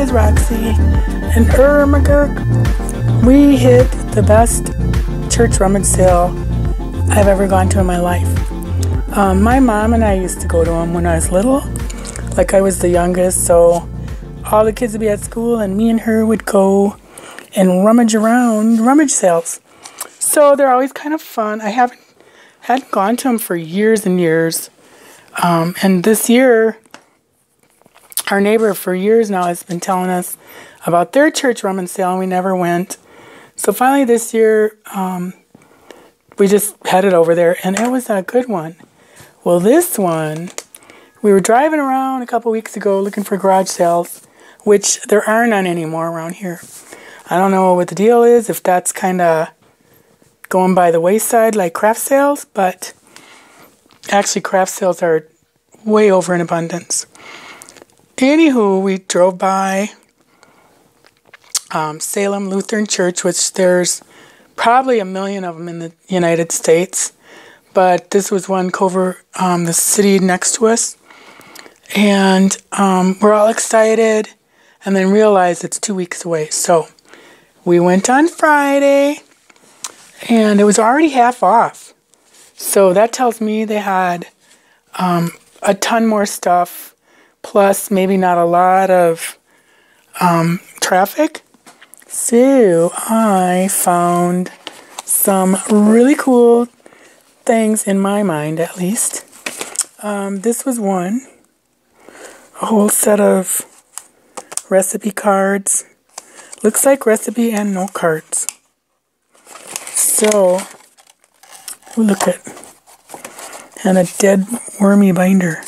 is Roxy. And Ermagurk, we hit the best church rummage sale I've ever gone to in my life. Um, my mom and I used to go to them when I was little. Like I was the youngest, so all the kids would be at school, and me and her would go and rummage around rummage sales. So they're always kind of fun. I haven't hadn't gone to them for years and years. Um, and this year, our neighbor for years now has been telling us about their church rummage sale, and we never went. So finally, this year, um, we just headed over there, and it was a good one. Well, this one, we were driving around a couple weeks ago looking for garage sales, which there are none anymore around here. I don't know what the deal is, if that's kind of going by the wayside like craft sales, but actually, craft sales are way over in abundance. Anywho, we drove by um, Salem Lutheran Church, which there's probably a million of them in the United States, but this was one cover um, the city next to us, and um, we're all excited, and then realized it's two weeks away. So we went on Friday, and it was already half off. So that tells me they had um, a ton more stuff, plus maybe not a lot of um, traffic. So I found some really cool things in my mind, at least. Um, this was one, a whole set of recipe cards. Looks like recipe and note cards. So, look at, and a dead wormy binder.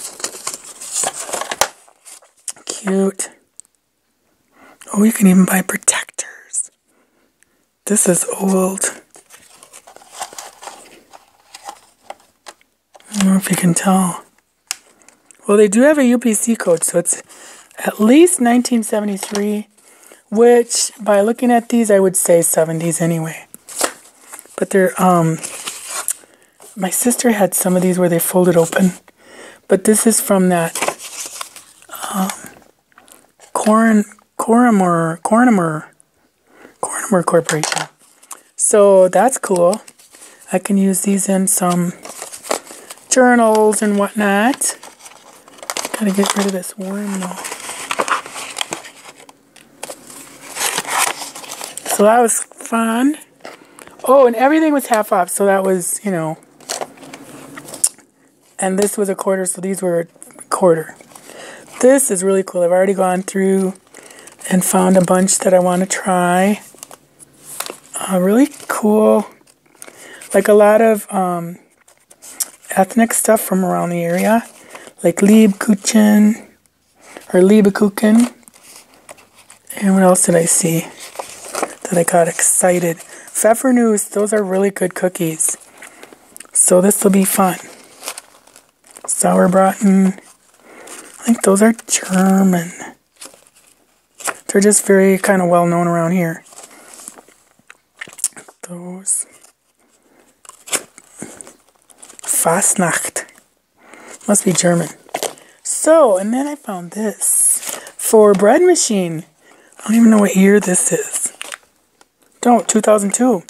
Cute. Oh, you can even buy protectors. This is old. I don't know if you can tell. Well, they do have a UPC code, so it's at least 1973, which by looking at these, I would say 70s anyway. But they're, um, my sister had some of these where they folded open, but this is from that, um, Corin, Corimer, Corimer, Corimer Corporation. So that's cool. I can use these in some journals and whatnot. Gotta get rid of this worm though. So that was fun. Oh, and everything was half off, so that was, you know. And this was a quarter, so these were a quarter. This is really cool. I've already gone through and found a bunch that I want to try. Uh, really cool. Like a lot of um, ethnic stuff from around the area. Like Liebkuchen or Liebekuchen. And what else did I see that I got excited? Pfeffernuss, those are really good cookies. So this will be fun. Sauerbraten. I think those are German. They're just very kind of well known around here. Those. Fastnacht. Must be German. So, and then I found this for bread machine. I don't even know what year this is. Don't, 2002.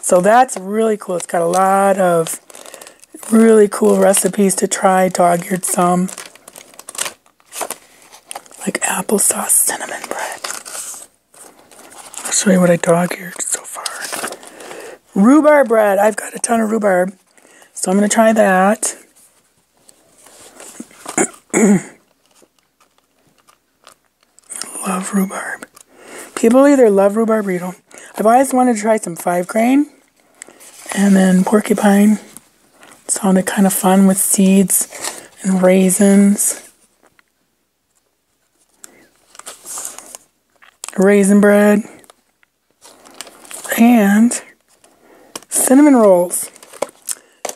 So that's really cool. It's got a lot of really cool recipes to try. Dog-eared some. Like applesauce cinnamon bread. I'll show you what I dog-eared so far. Rhubarb bread. I've got a ton of rhubarb. So I'm going to try that. love rhubarb. People either love rhubarb or you don't. I've always wanted to try some five grain. And then porcupine. Sounded kind of fun with seeds and raisins. Raisin bread. And cinnamon rolls.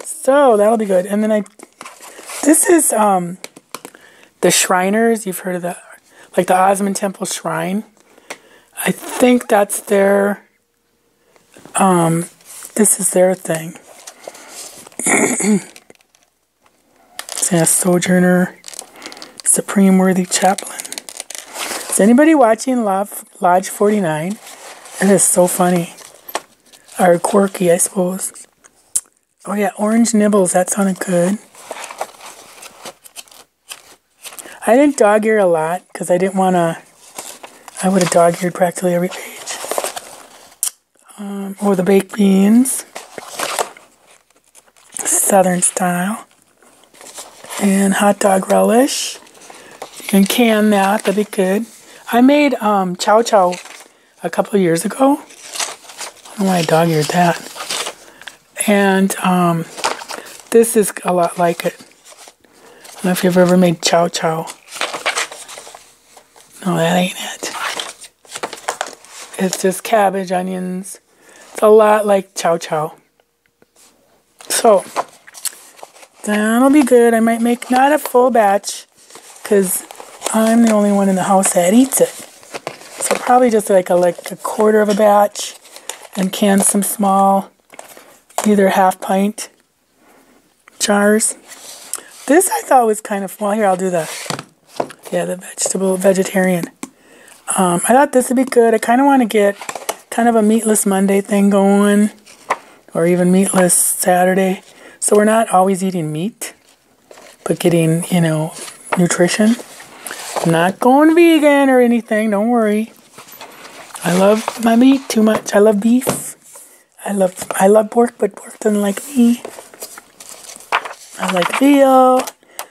So that'll be good. And then I, this is um, the Shriners. You've heard of that, like the Osman Temple Shrine. I think that's their, um, this is their thing. a Sojourner Supreme Worthy Chaplain. Is anybody watching Lodge 49? It is so funny. Or quirky, I suppose. Oh yeah, orange nibbles. That sounded good. I didn't dog ear a lot because I didn't want to. I would have dog eared practically every page. Um, oh, the baked beans. Southern style. And hot dog relish. You can can that, that'd be good. I made um, chow chow a couple years ago. I don't know why I dog eared that. And um, this is a lot like it. I don't know if you've ever made chow chow. No, that ain't it. It's just cabbage, onions. It's a lot like chow chow. So, that'll be good. I might make not a full batch because I'm the only one in the house that eats it. So probably just like a like a quarter of a batch and can some small either half pint jars. This I thought was kind of well here I'll do the yeah the vegetable vegetarian. Um, I thought this would be good. I kind of want to get kind of a meatless Monday thing going or even meatless Saturday. So we're not always eating meat, but getting, you know, nutrition. Not going vegan or anything, don't worry. I love my meat too much. I love beef. I love I love pork, but pork doesn't like me. I like veal.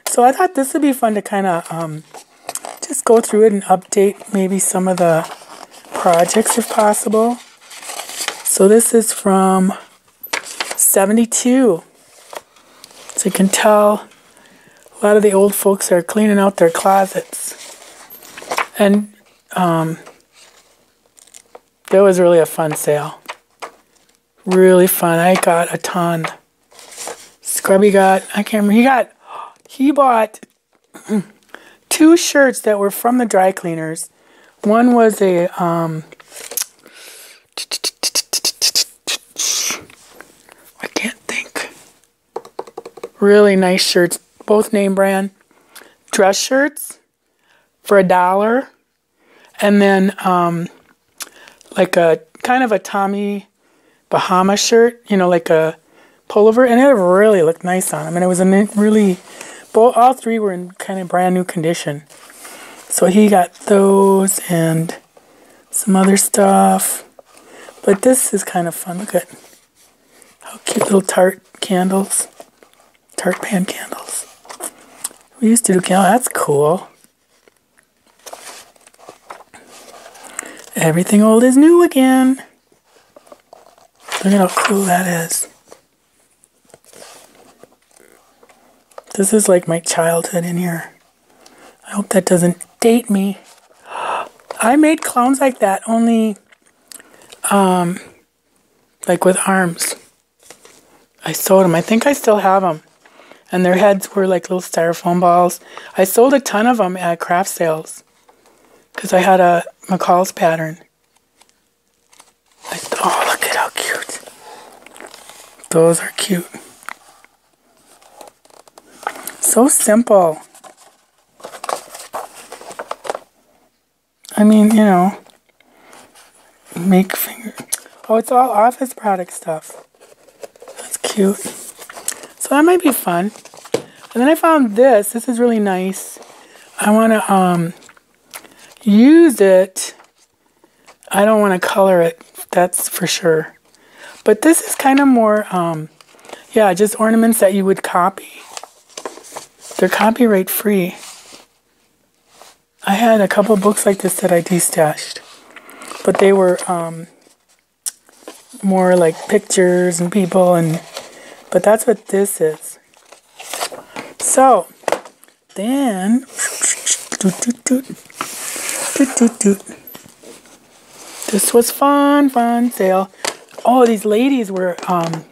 So I thought this would be fun to kind of um, just go through it and update maybe some of the projects if possible. So this is from 72. So you can tell a lot of the old folks are cleaning out their closets. And um, that was really a fun sale. Really fun. I got a ton. Scrubby got, I can't remember, he got, he bought two shirts that were from the dry cleaners. One was a, um, I can't think. Really nice shirts, both name brand. Dress shirts for a dollar. And then, um, like a kind of a Tommy Bahama shirt, you know, like a pullover, and it really looked nice on him. And it was a really, both all three were in kind of brand new condition. So he got those and some other stuff. But this is kind of fun. Look at how cute little tart candles, tart pan candles. We used to do candles. That's cool. Everything old is new again. Look at how cool that is. This is like my childhood in here. I hope that doesn't date me. I made clowns like that, only um, like with arms. I sold them. I think I still have them. And their heads were like little styrofoam balls. I sold a ton of them at craft sales because I had a McCall's pattern. Oh, look at how cute. Those are cute. So simple. I mean, you know, make finger. Oh, it's all office product stuff. That's cute. So that might be fun. And then I found this. This is really nice. I want to um, use it. I don't want to color it. That's for sure. But this is kind of more, um, yeah, just ornaments that you would copy. They're copyright free. I had a couple books like this that I destashed, but they were um, more like pictures and people, and but that's what this is. So then, this was fun, fun sale. Oh, these ladies were um,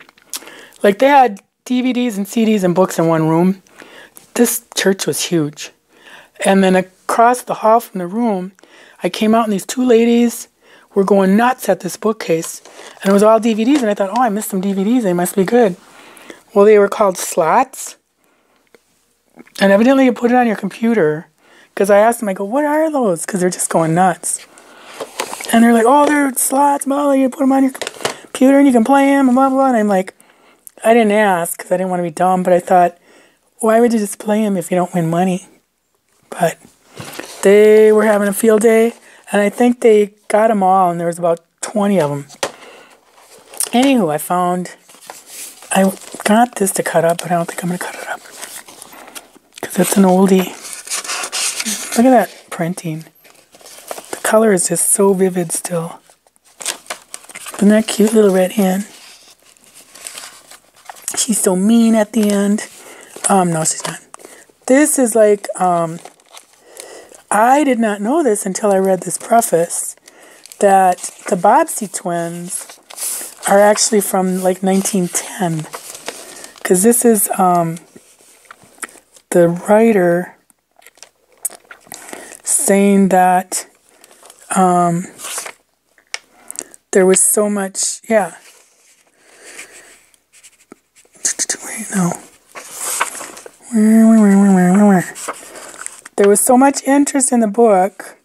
like they had DVDs and CDs and books in one room. This church was huge, and then across the hall from the room, I came out and these two ladies were going nuts at this bookcase. And it was all DVDs. And I thought, oh, I missed some DVDs. They must be good. Well, they were called slots. And evidently, you put it on your computer Because I asked them, I go, what are those? Because they're just going nuts. And they're like, oh, they're slots, blah, you put them on your computer and you can play them, and blah, blah. And I'm like, I didn't ask because I didn't want to be dumb, but I thought, why would you just play them if you don't win money? But they were having a field day, and I think they got them all, and there was about 20 of them. Anywho, I found, I got this to cut up, but I don't think I'm going to cut it up. Because it's an oldie. Look at that printing. The color is just so vivid still. Isn't that cute little red hen? She's so mean at the end. Um, no, she's not. This is like, um, I did not know this until I read this preface that the Bobbsey twins are actually from like 1910. Because this is um, the writer saying that um, there was so much, yeah. Wait, no. There was so much interest in the book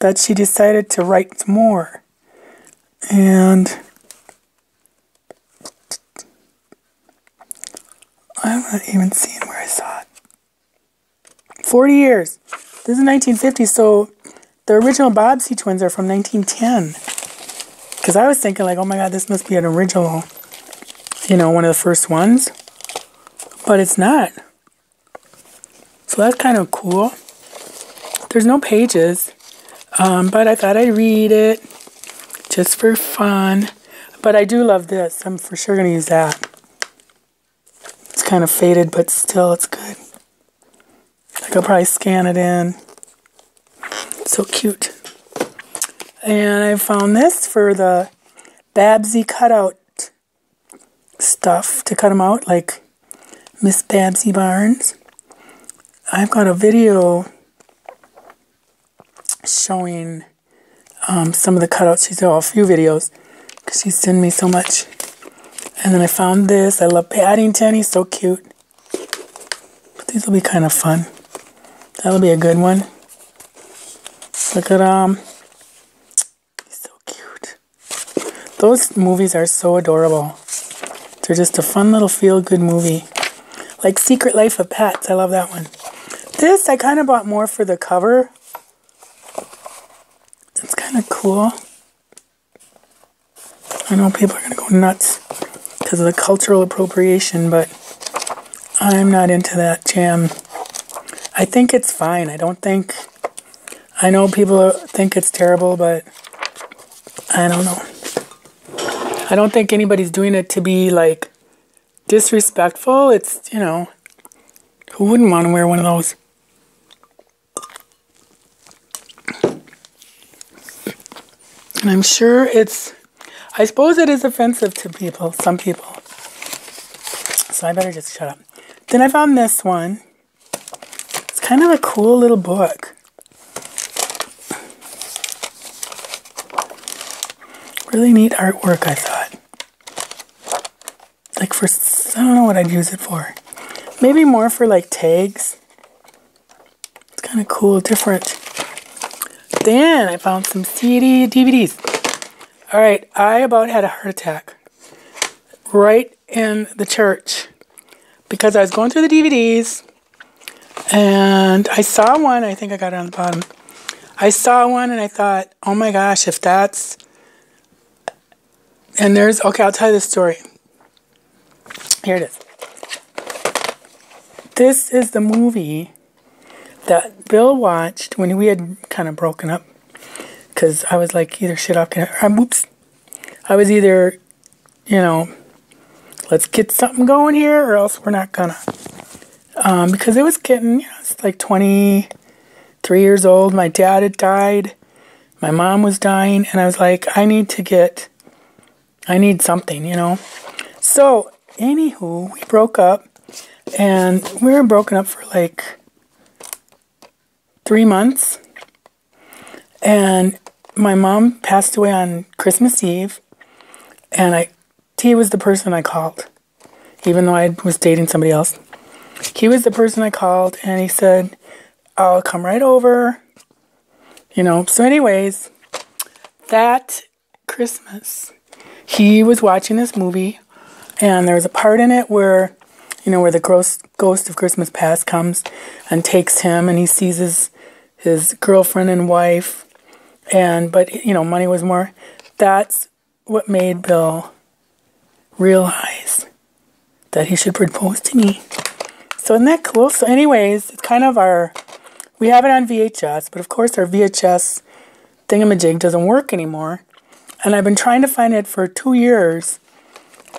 that she decided to write more. And I'm not even seeing where I saw it. 40 years. This is 1950, so the original Bobbsey twins are from 1910. Because I was thinking, like, oh my god, this must be an original, you know, one of the first ones. But it's not. So that's kind of cool. There's no pages, um, but I thought I'd read it just for fun. But I do love this. I'm for sure going to use that. It's kind of faded, but still, it's good. Like I'll probably scan it in. So cute. And I found this for the Babsy cutout stuff to cut them out, like Miss Babsy Barnes. I've got a video showing um, some of the cutouts. She's done a few videos because she's sent me so much. And then I found this. I love Paddington. He's so cute. But these will be kind of fun. That'll be a good one. Look at um. He's so cute. Those movies are so adorable. They're just a fun little feel-good movie. Like Secret Life of Pets. I love that one. This I kind of bought more for the cover. It's kind of cool. I know people are going to go nuts because of the cultural appropriation, but I'm not into that jam. I think it's fine. I don't think. I know people think it's terrible, but I don't know. I don't think anybody's doing it to be like disrespectful. It's, you know, who wouldn't want to wear one of those? And I'm sure it's, I suppose it is offensive to people, some people. So I better just shut up. Then I found this one. Kind of a cool little book. Really neat artwork, I thought. Like for, I don't know what I'd use it for. Maybe more for like tags. It's kind of cool, different. Then I found some CD DVDs. All right, I about had a heart attack right in the church because I was going through the DVDs and I saw one. I think I got it on the bottom. I saw one and I thought, oh my gosh, if that's. And there's. Okay, I'll tell you the story. Here it is. This is the movie that Bill watched when we had kind of broken up. Because I was like, either shit up, um, whoops. I was either, you know, let's get something going here or else we're not gonna. Um, because it was getting, you know, it's like 23 years old. My dad had died. My mom was dying. And I was like, I need to get, I need something, you know. So, anywho, we broke up. And we were broken up for like three months. And my mom passed away on Christmas Eve. And I, he was the person I called, even though I was dating somebody else. He was the person I called, and he said, I'll come right over. You know, so, anyways, that Christmas, he was watching this movie, and there was a part in it where, you know, where the ghost, ghost of Christmas past comes and takes him, and he sees his, his girlfriend and wife, and, but, you know, money was more. That's what made Bill realize that he should propose to me. So isn't that cool? So anyways, it's kind of our, we have it on VHS, but of course our VHS thingamajig doesn't work anymore. And I've been trying to find it for two years.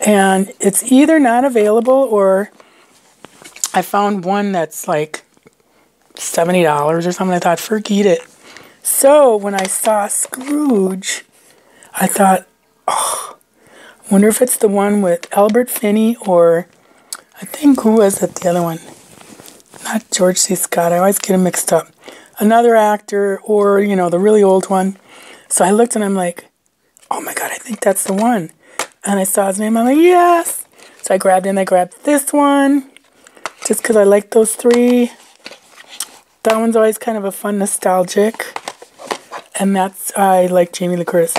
And it's either not available or I found one that's like $70 or something. I thought, forget it. So when I saw Scrooge, I thought, oh, I wonder if it's the one with Albert Finney or I think who was it, the other one? Not George C. Scott. I always get them mixed up. Another actor or, you know, the really old one. So I looked and I'm like, oh my God, I think that's the one. And I saw his name. I'm like, yes. So I grabbed in. I grabbed this one just because I like those three. That one's always kind of a fun nostalgic. And that's, I like Jamie Lee Curtis.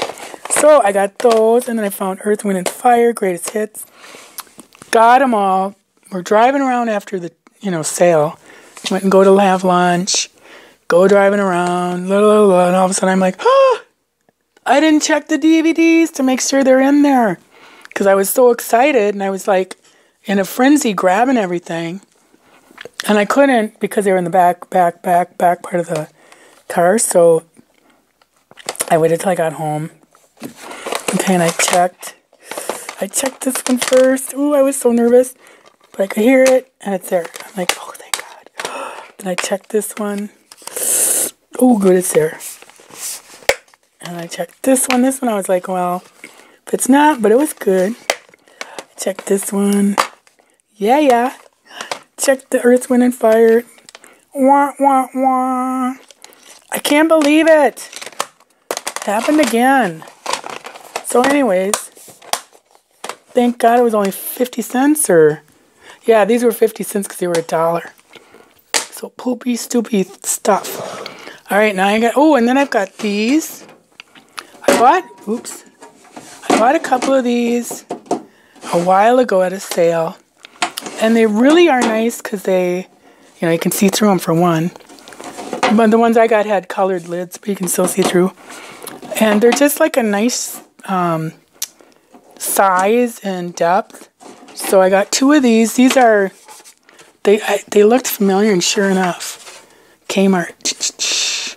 So I got those, and then I found Earth, Wind, and Fire, Greatest Hits. Got them all. We're driving around after the, you know, sale. Went and go to have lunch. Go driving around. Blah, blah, blah, and all of a sudden I'm like, oh, I didn't check the DVDs to make sure they're in there. Because I was so excited, and I was like in a frenzy grabbing everything. And I couldn't because they were in the back, back, back, back part of the car. So I waited till I got home. Okay, and I checked. I checked this one first. Ooh, I was so nervous. But I could hear it, and it's there. I'm like, oh, thank God. Then I checked this one. Oh, good, it's there. And I checked this one. This one, I was like, well, if it's not, but it was good. Check this one. Yeah, yeah. Check the Earth, Wind, and Fire. Wah, wah, wah. I can't believe it. Happened again. So anyways, thank God it was only 50 cents or... Yeah, these were 50 cents because they were a dollar. So poopy, stoopy stuff. All right, now I got... Oh, and then I've got these. I bought... Oops. I bought a couple of these a while ago at a sale. And they really are nice because they... You know, you can see through them for one. But the ones I got had colored lids, but you can still see through. And they're just like a nice um, size and depth. So I got two of these. These are, they, I, they looked familiar and sure enough, Kmart.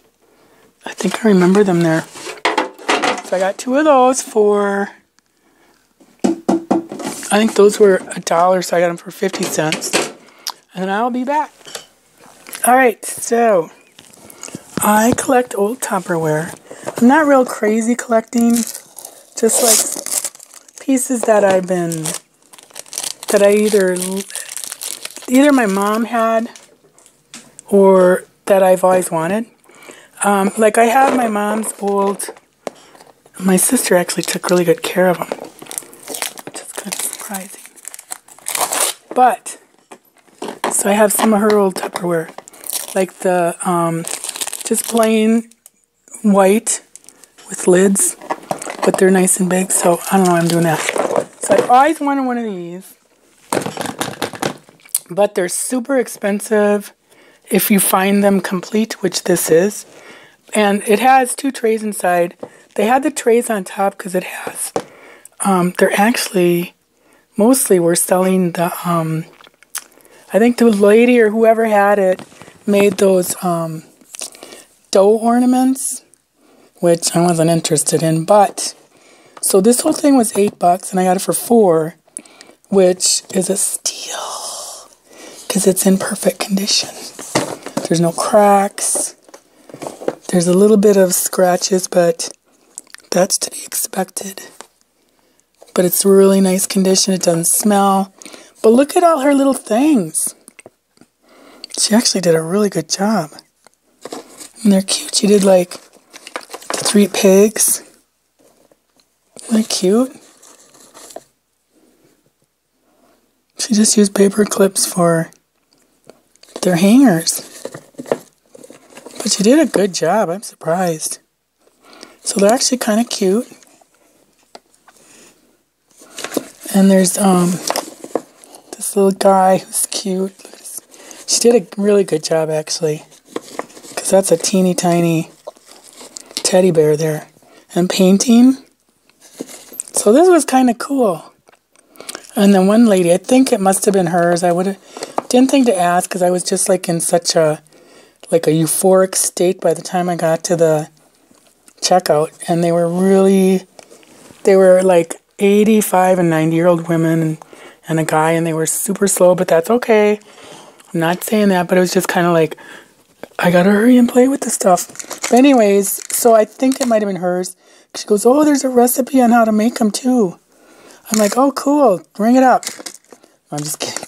I think I remember them there. So I got two of those for, I think those were a dollar, so I got them for 50 cents. And I'll be back. All right, so I collect old Tupperware. I'm not real crazy collecting, just like pieces that I've been, that I either, either my mom had or that I've always wanted. Um, like I have my mom's old, my sister actually took really good care of them, which is kind of surprising. But, so I have some of her old Tupperware, like the, um, just plain white with lids, but they're nice and big, so I don't know why I'm doing that. So I always wanted one of these, but they're super expensive if you find them complete, which this is. And it has two trays inside. They had the trays on top because it has, um, they're actually, mostly we're selling the, um, I think the lady or whoever had it made those um, dough ornaments which I wasn't interested in. But so this whole thing was eight bucks, and I got it for four, which is a steal because it's in perfect condition. There's no cracks. There's a little bit of scratches, but that's to be expected. But it's really nice condition. It doesn't smell. But look at all her little things. She actually did a really good job. And they're cute. She did like the three pigs. Isn't that cute? She just used paper clips for their hangers. But she did a good job. I'm surprised. So they're actually kind of cute. And there's um this little guy who's cute. She did a really good job actually. Because that's a teeny tiny teddy bear there. And painting. So this was kind of cool. And then one lady, I think it must have been hers. I would didn't think to ask because I was just like in such a like a euphoric state by the time I got to the checkout, and they were really, they were like 85 and 90 year old women and, and a guy, and they were super slow, but that's okay. I'm not saying that, but it was just kind of like, I gotta hurry and play with the stuff. But anyways, so I think it might have been hers. She goes, oh, there's a recipe on how to make them too. I'm like, oh, cool, bring it up. I'm just kidding.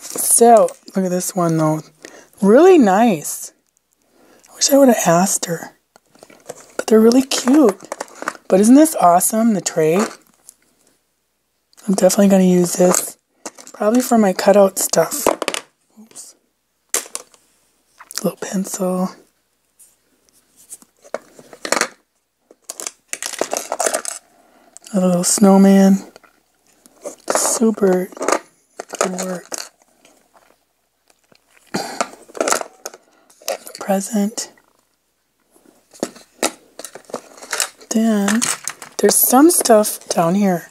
So, look at this one though. Really nice. I wish I would have asked her. But they're really cute. But isn't this awesome, the tray? I'm definitely going to use this. Probably for my cutout stuff. Oops. Little pencil. A little snowman. Super good work. present. Then there's some stuff down here.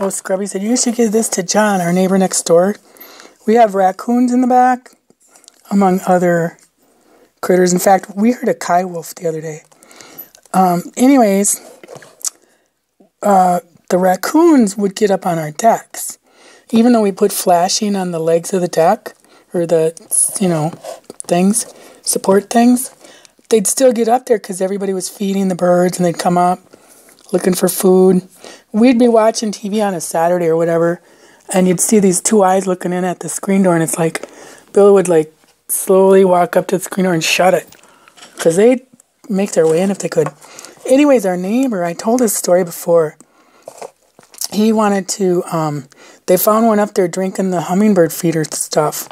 Oh, Scrubby said, you should give this to John, our neighbor next door. We have raccoons in the back, among other critters. In fact, we heard a coy wolf the other day. Um, anyways, uh, the raccoons would get up on our decks. Even though we put flashing on the legs of the deck, or the, you know, things, support things, they'd still get up there because everybody was feeding the birds and they'd come up looking for food. We'd be watching TV on a Saturday or whatever, and you'd see these two eyes looking in at the screen door, and it's like Bill would like slowly walk up to the screen door and shut it because they'd make their way in if they could. Anyways, our neighbor, I told this story before. He wanted to, um, they found one up there drinking the hummingbird feeder stuff.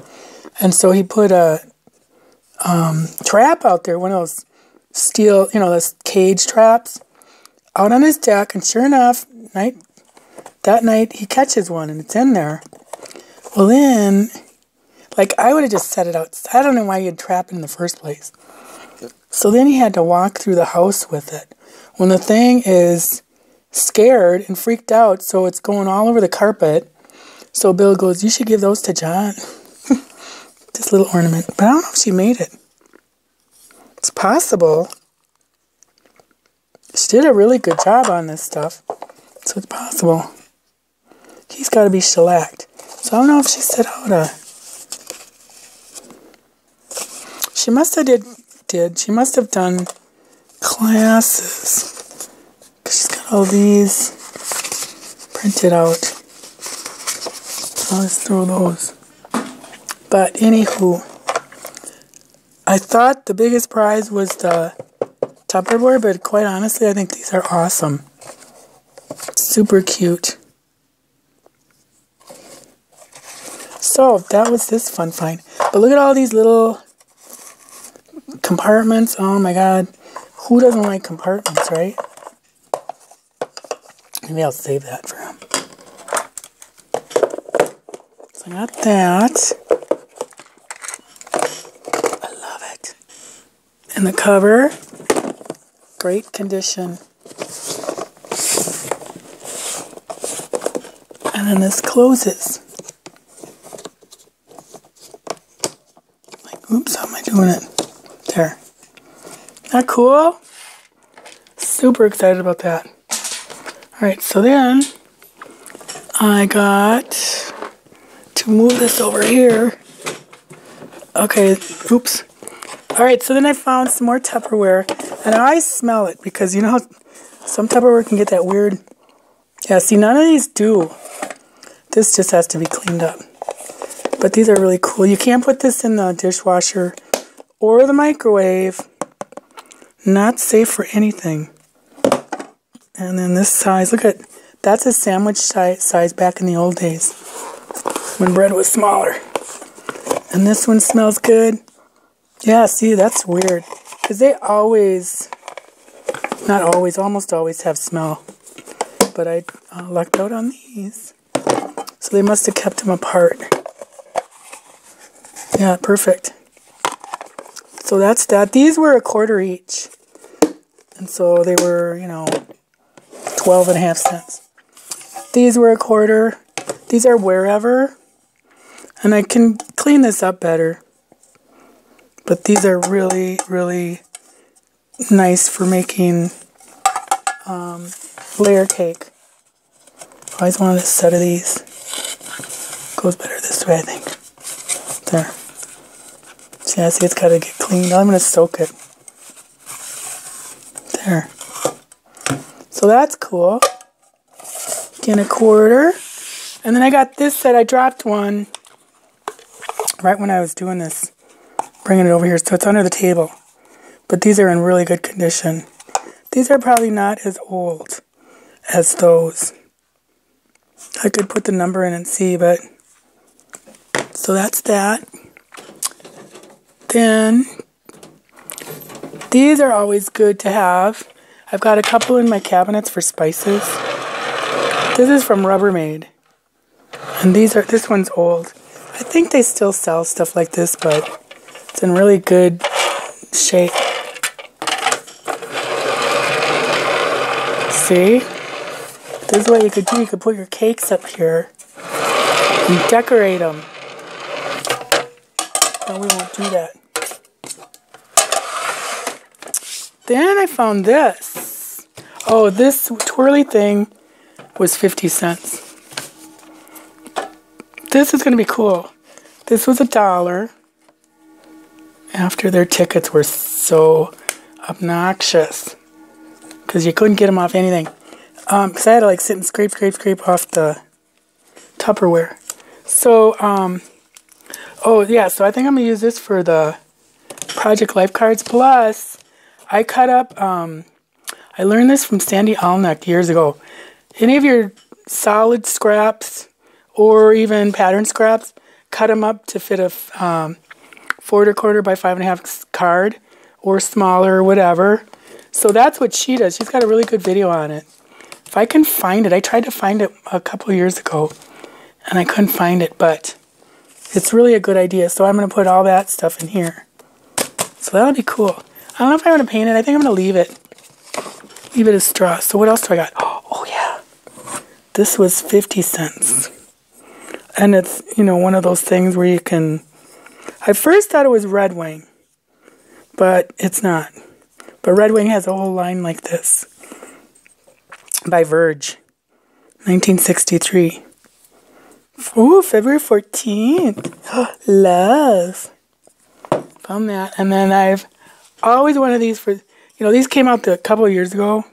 And so he put a um, trap out there, one of those steel, you know, those cage traps, out on his deck. And sure enough, night that night he catches one and it's in there. Well, then, like I would have just set it out. I don't know why you'd trap it in the first place. So then he had to walk through the house with it. When the thing is scared and freaked out, so it's going all over the carpet. So Bill goes, You should give those to John this little ornament. But I don't know if she made it. It's possible. She did a really good job on this stuff. So it's possible. He's got to be shellacked. So I don't know if she said how to... She must have did, did. She must have done classes. Because she's got all these printed out. So just throw those. But anywho, I thought the biggest prize was the Tupperware, but quite honestly, I think these are awesome. Super cute. So that was this fun find. But look at all these little compartments. Oh my god. Who doesn't like compartments, right? Maybe I'll save that for him. So I got that. I love it. And the cover, great condition. And then this closes. Like, oops, how am I doing it? There. That cool? Super excited about that. Alright, so then I got to move this over here. Okay, oops. All right, so then I found some more Tupperware, and I smell it because you know how some Tupperware can get that weird. Yeah, see, none of these do. This just has to be cleaned up. But these are really cool. You can't put this in the dishwasher or the microwave. Not safe for anything. And then this size, look at, that's a sandwich size, back in the old days when bread was smaller. And this one smells good. Yeah, see, that's weird. Because they always, not always, almost always have smell. But I uh, lucked out on these. So they must have kept them apart. Yeah, perfect. So that's that. These were a quarter each. And so they were, you know, 12 and a half cents. These were a quarter. These are wherever. And I can clean this up better. But these are really, really nice for making um, layer cake. I always wanted a set of these. Goes better this way, I think. There. See, I see it's got to get I'm going to soak it. There. So that's cool. Again, a quarter. And then I got this set. I dropped one right when I was doing this. Bringing it over here. So it's under the table. But these are in really good condition. These are probably not as old as those. I could put the number in and see, but so that's that. Then these are always good to have. I've got a couple in my cabinets for spices. This is from Rubbermaid. And these are this one's old. I think they still sell stuff like this, but it's in really good shape. See? This is what you could do. You could put your cakes up here and decorate them. We won't do that. Then I found this. Oh, this twirly thing was 50 cents. This is going to be cool. This was a dollar after their tickets were so obnoxious because you couldn't get them off anything. Because um, I had to like sit and scrape, scrape, scrape off the Tupperware. So, um, oh yeah, so I think I'm going to use this for the Project Life cards. Plus, I cut up, um, I learned this from Sandy Allnock years ago. Any of your solid scraps or even pattern scraps, cut them up to fit a um, four and a quarter by five and a half card or smaller or whatever. So that's what she does. She's got a really good video on it. If I can find it, I tried to find it a couple years ago and I couldn't find it, but it's really a good idea. So I'm going to put all that stuff in here. So that'll be cool. I don't know if I want to paint it. I think I'm going to leave it. Leave it as straw. So what else do I got? Oh, yeah. This was 50 cents. And it's, you know, one of those things where you can... I first thought it was Red Wing. But it's not. But Red Wing has a whole line like this. By Verge. 1963. Ooh, February 14th. Love. Found that. And then I've always one of these for, you know, these came out a couple years ago,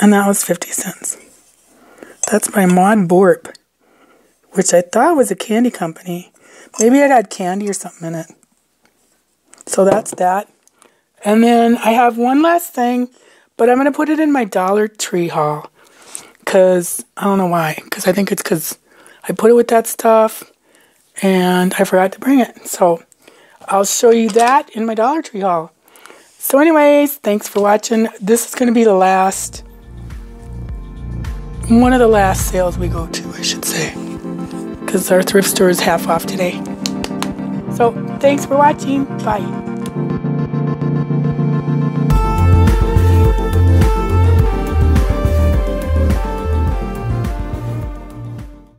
and that was 50 cents. That's by Maud Borup, which I thought was a candy company. Maybe it had candy or something in it. So that's that. And then I have one last thing, but I'm going to put it in my Dollar Tree haul. Because, I don't know why. Because I think it's because I put it with that stuff, and I forgot to bring it. So, I'll show you that in my Dollar Tree haul. So anyways, thanks for watching. This is going to be the last, one of the last sales we go to, I should say. Because our thrift store is half off today. So thanks for watching. Bye.